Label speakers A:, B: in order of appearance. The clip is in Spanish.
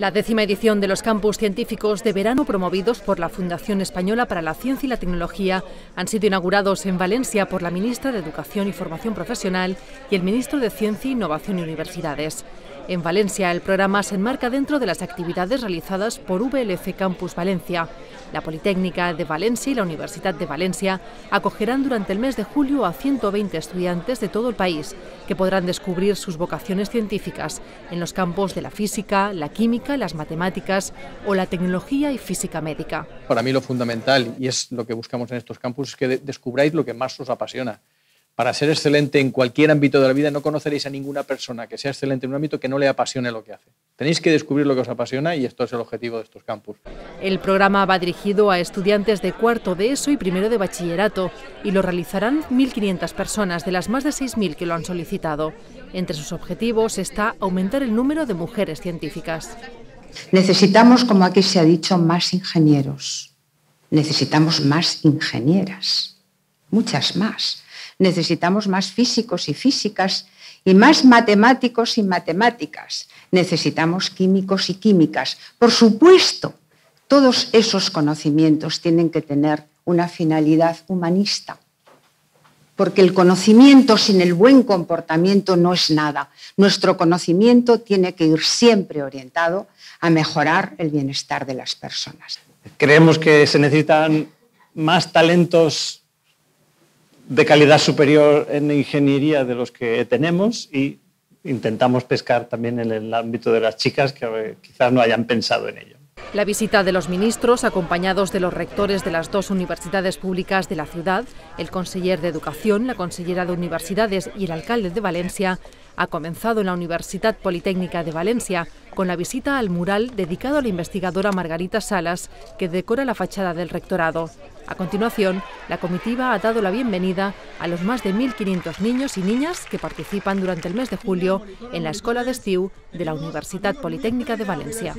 A: La décima edición de los campus científicos de verano promovidos por la Fundación Española para la Ciencia y la Tecnología han sido inaugurados en Valencia por la ministra de Educación y Formación Profesional y el ministro de Ciencia, Innovación y Universidades. En Valencia, el programa se enmarca dentro de las actividades realizadas por VLC Campus Valencia. La Politécnica de Valencia y la Universidad de Valencia acogerán durante el mes de julio a 120 estudiantes de todo el país que podrán descubrir sus vocaciones científicas en los campos de la física, la química, las matemáticas o la tecnología y física médica.
B: Para mí lo fundamental, y es lo que buscamos en estos campus, es que descubráis lo que más os apasiona para ser excelente en cualquier ámbito de la vida no conoceréis a ninguna persona que sea excelente en un ámbito que no le apasione lo que hace. Tenéis que descubrir lo que os apasiona y esto es el objetivo de estos campus.
A: El programa va dirigido a estudiantes de cuarto de ESO y primero de bachillerato y lo realizarán 1.500 personas de las más de 6.000 que lo han solicitado. Entre sus objetivos está aumentar el número de mujeres científicas.
C: Necesitamos, como aquí se ha dicho, más ingenieros. Necesitamos más ingenieras, muchas más necesitamos más físicos y físicas y más matemáticos y matemáticas. Necesitamos químicos y químicas. Por supuesto, todos esos conocimientos tienen que tener una finalidad humanista, porque el conocimiento sin el buen comportamiento no es nada. Nuestro conocimiento tiene que ir siempre orientado a mejorar el bienestar de las personas.
D: Creemos que se necesitan más talentos de calidad superior en ingeniería de los que tenemos y intentamos pescar también en el ámbito de las chicas que eh, quizás no hayan pensado en ello.
A: La visita de los ministros, acompañados de los rectores de las dos universidades públicas de la ciudad, el conseller de Educación, la consellera de Universidades y el alcalde de Valencia, ha comenzado en la Universidad Politécnica de Valencia con la visita al mural dedicado a la investigadora Margarita Salas, que decora la fachada del rectorado. A continuación, la comitiva ha dado la bienvenida a los más de 1.500 niños y niñas que participan durante el mes de julio en la Escuela de Estiu de la Universidad Politécnica de Valencia.